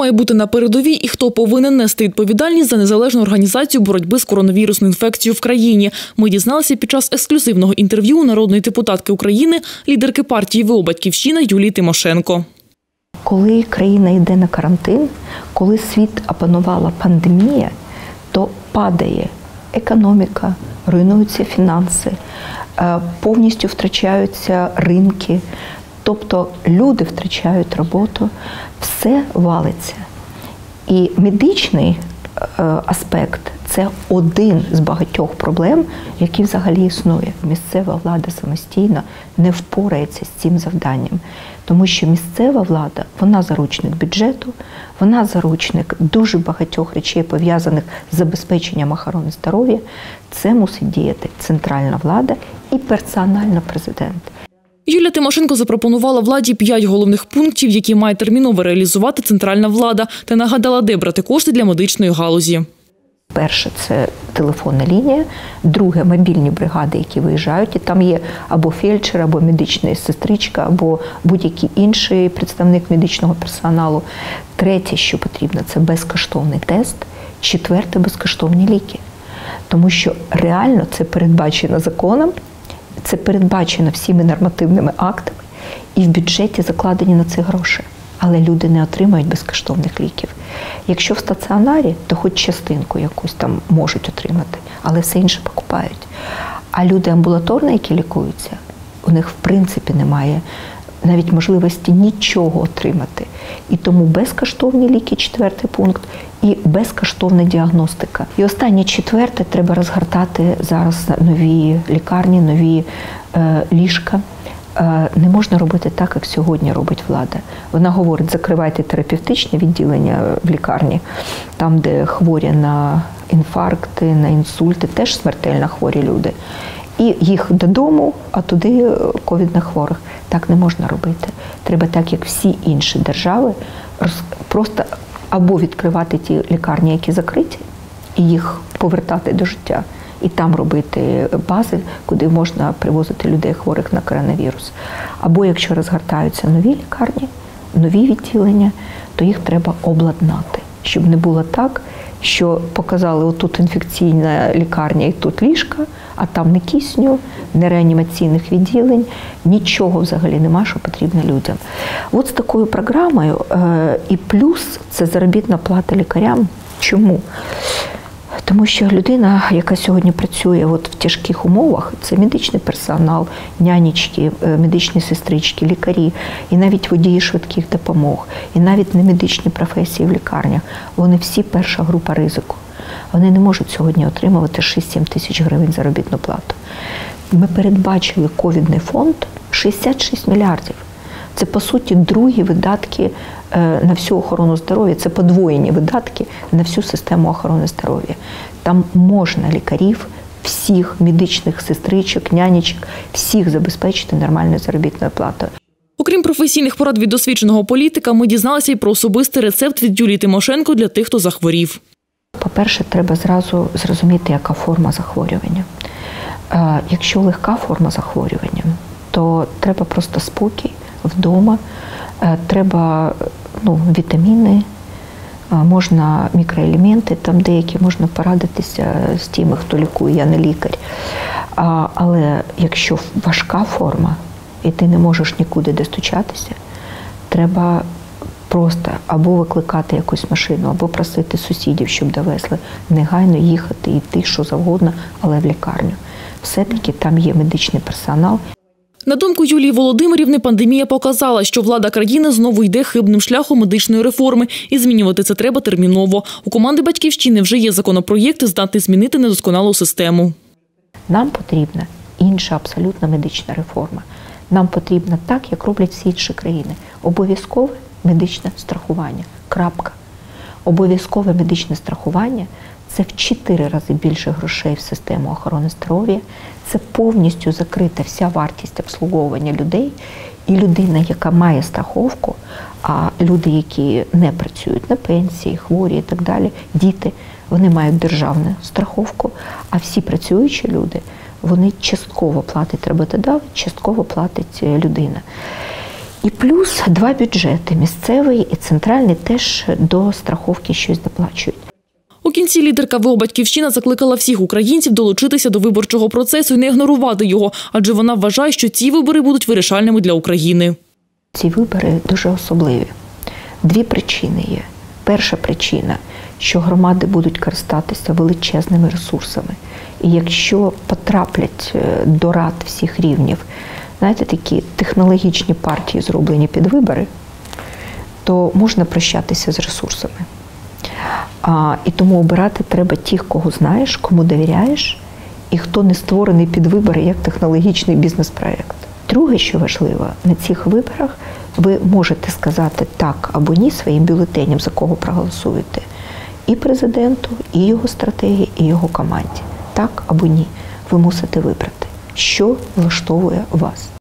має бути на передовій і хто повинен нести відповідальність за незалежну організацію боротьби з коронавірусною інфекцією в країні. Ми дізналися під час ексклюзивного інтерв'ю народної депутатки України, лідерки партії ВО Батьківщина Юлії Тимошенко. Коли країна йде на карантин, коли світ опанувала пандемія, то падає економіка, руйнуються фінанси, е, повністю втрачаються ринки, тобто люди втрачають роботу, все валиться. І медичний е, аспект це один з багатьох проблем, які взагалі існує. Місцева влада самостійно не впорається з цим завданням, тому що місцева влада вона заручник бюджету, вона заручник дуже багатьох речей пов'язаних з забезпеченням охорони здоров'я. Це мусить діяти центральна влада і персонально президент. Юлія Тимошенко запропонувала владі п'ять головних пунктів, які має терміново реалізувати центральна влада, та нагадала, де брати кошти для медичної галузі. Перше це телефонна лінія, друге мобільні бригади, які виїжджають, і там є або фельдшер, або медична сестричка, або будь-який інший представник медичного персоналу. Третє, що потрібно, це безкоштовний тест. Четверте безкоштовні ліки. Тому що реально це передбачено законом, це передбачено всіми нормативними актами, і в бюджеті закладені на це гроші. Але люди не отримають безкоштовних ліків. Якщо в стаціонарі, то хоч частинку якусь там можуть отримати, але все інше покупають. А люди амбулаторні, які лікуються, у них в принципі немає навіть можливості нічого отримати. І тому безкоштовні ліки, четвертий пункт, і безкоштовна діагностика. І останнє четверте треба розгортати зараз нові лікарні, нові е, ліжка. Е, не можна робити так, як сьогодні робить влада. Вона говорить, закривайте терапевтичне відділення в лікарні, там, де хворі на інфаркти, на інсульти, теж смертельно хворі люди. І їх додому, а туди ковідних хворих. Так не можна робити. Треба так, як всі інші держави, просто або відкривати ті лікарні, які закриті, і їх повертати до життя і там робити бази, куди можна привозити людей хворих на коронавірус. Або якщо розгортаються нові лікарні, нові відділення, то їх треба обладнати, щоб не було так, що показали отут інфекційна лікарня і тут ліжка, а там не кисню, не реанімаційних відділень, нічого взагалі нема, що потрібно людям. От з такою програмою е, і плюс це заробітна плата лікарям. Чому? Тому що людина, яка сьогодні працює от в тяжких умовах, це медичний персонал, нянечки, е, медичні сестрички, лікарі, і навіть водії швидких допомог, і навіть не медичні професії в лікарнях, вони всі перша група ризику. Вони не можуть сьогодні отримувати 6-7 тисяч гривень заробітну плату. Ми передбачили ковідний фонд 66 мільярдів. Це по суті другі видатки е, на всю охорону здоров'я. Це подвоєні видатки на всю систему охорони здоров'я. Там можна лікарів, всіх медичних сестричок, нянечок, всіх забезпечити нормальною заробітною платою. Окрім професійних порад від досвідченого політика, ми дізналися й про особистий рецепт від Юлії Тимошенко для тих, хто захворів. По-перше, треба зразу зрозуміти, яка форма захворювання. Е, якщо легка форма захворювання, то треба просто спокій вдома. Е, треба ну, вітаміни, е, можна мікроелементи, там деякі можна порадитися з тими, хто лікує, я не лікар. Але якщо важка форма, і ти не можеш нікуди достучатися, треба просто або викликати якусь машину, або просити сусідів, щоб довезли, негайно їхати, йти що завгодно, але в лікарню. Все-таки там є медичний персонал. На думку Юлії Володимирівни, пандемія показала, що влада країни знову йде хибним шляхом медичної реформи, і змінювати це треба терміново. У команди батьківщини вже є законопроєкти, здатний змінити недосконалу систему. Нам потрібна інша абсолютно медична реформа. Нам потрібно так, як роблять всі інші країни. Обов'язкове медичне страхування. Крапка. Обов'язкове медичне страхування це в чотири рази більше грошей в систему охорони здоров'я. Це повністю закрита вся вартість обслуговування людей. І людина, яка має страховку, а люди, які не працюють на пенсії, хворі і так далі, діти, вони мають державну страховку, а всі працюючі люди, вони частково платять роботодавець, частково платить е, людина. І плюс два бюджети місцевий і центральний теж до страховки щось доплачують. У кінці лідерка ВО «Батьківщина» закликала всіх українців долучитися до виборчого процесу і не ігнорувати його, адже вона вважає, що ці вибори будуть вирішальними для України. Ці вибори дуже особливі. Дві причини є. Перша причина, що громади будуть користатися величезними ресурсами. І якщо потраплять е, до рад всіх рівнів, знаєте, такі технологічні партії, зроблені під вибори, то можна прощатися з ресурсами. А, і тому обирати треба тих, кого знаєш, кому довіряєш, і хто не створений під вибори як технологічний бізнес-проект. Друге, що важливо, на цих виборах ви можете сказати так або ні своїм бюлетеням, за кого проголосуєте, і президенту, і його стратегії, і його команді. Так або ні. Ви мусите вибрати, що влаштовує вас.